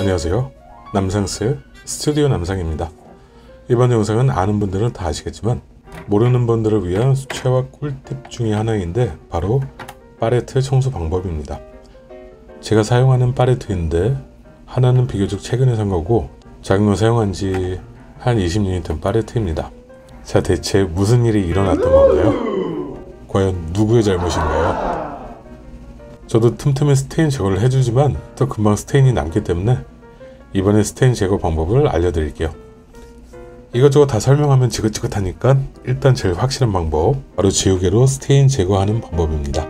안녕하세요. 남상스 스튜디오 남상입니다. 이번 영상은 아는 분들은 다 아시겠지만 모르는 분들을 위한 수채화 꿀팁 중의 하나인데 바로 파레트 청소 방법입니다. 제가 사용하는 파레트인데 하나는 비교적 최근에 산 거고 작은 거 사용한 지 한 20년이 된 파레트입니다. 자 대체 무슨 일이 일어났던 건가요? 과연 누구의 잘못인가요? 저도 틈틈이 스테인 제거를 해주지만 더 금방 스테인이 남기 때문에 이번에 스테인 제거 방법을 알려드릴게요. 이것저것 다 설명하면 지긋지긋하니까 일단 제일 확실한 방법 바로 지우개로 스테인 제거하는 방법입니다.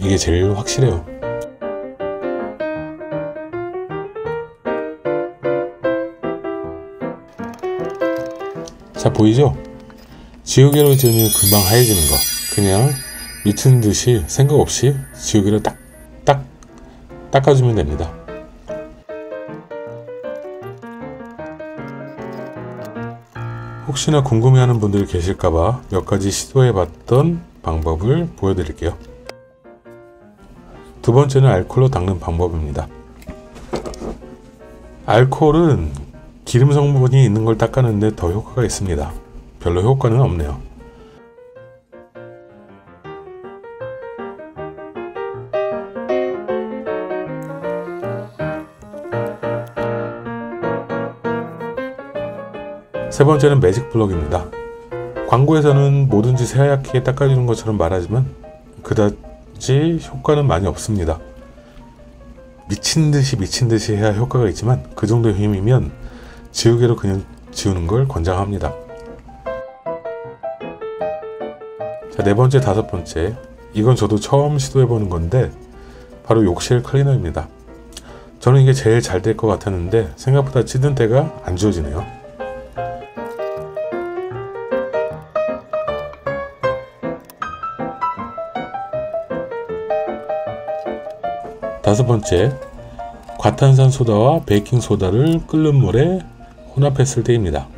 이게 제일 확실해요. 자 보이죠? 지우개로 지우면 금방 하얘지는 거 그냥 미친 듯이 생각 없이 지우개로 딱딱 닦아주면 됩니다. 혹시나 궁금해하는 분들이 계실까봐 몇 가지 시도해봤던 방법을 보여드릴게요. 두 번째는 알코올로 닦는 방법입니다. 알코올은 기름 성분이 있는 걸 닦았는데 더 효과가 있습니다. 별로 효과는 없네요. 세 번째는 매직 블럭입니다. 광고에서는 뭐든지 새하얗게 닦아주는 것처럼 말하지만 그다지 효과는 많이 없습니다. 미친 듯이 미친 듯이 해야 효과가 있지만 그 정도의 힘이면 지우개로 그냥 지우는 걸 권장합니다. 자, 네 번째, 다섯 번째. 이건 저도 처음 시도해 보는 건데 바로 욕실 클리너입니다. 저는 이게 제일 잘 될 것 같았는데 생각보다 찌든 때가 안 지워지네요. 다섯 번째, 과탄산소다와 베이킹소다를 끓는 물에 혼합했을 때입니다.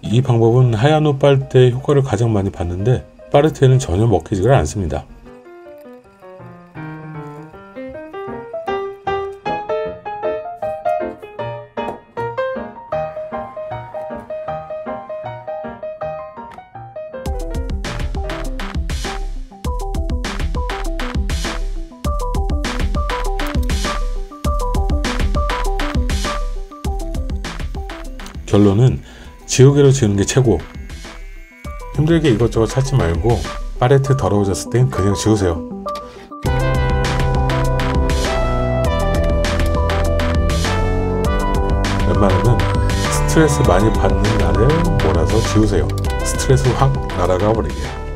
이 방법은 하얀 옷 빨 때 효과를 가장 많이 봤는데 파르테는 전혀 먹히지가 않습니다. 결론은 지우개로 지우는 게 최고. 힘들게 이것저것 찾지 말고 파레트 더러워졌을 땐 그냥 지우세요. 웬만하면 스트레스 많이 받는 날에 몰아서 지우세요. 스트레스 확 날아가 버리게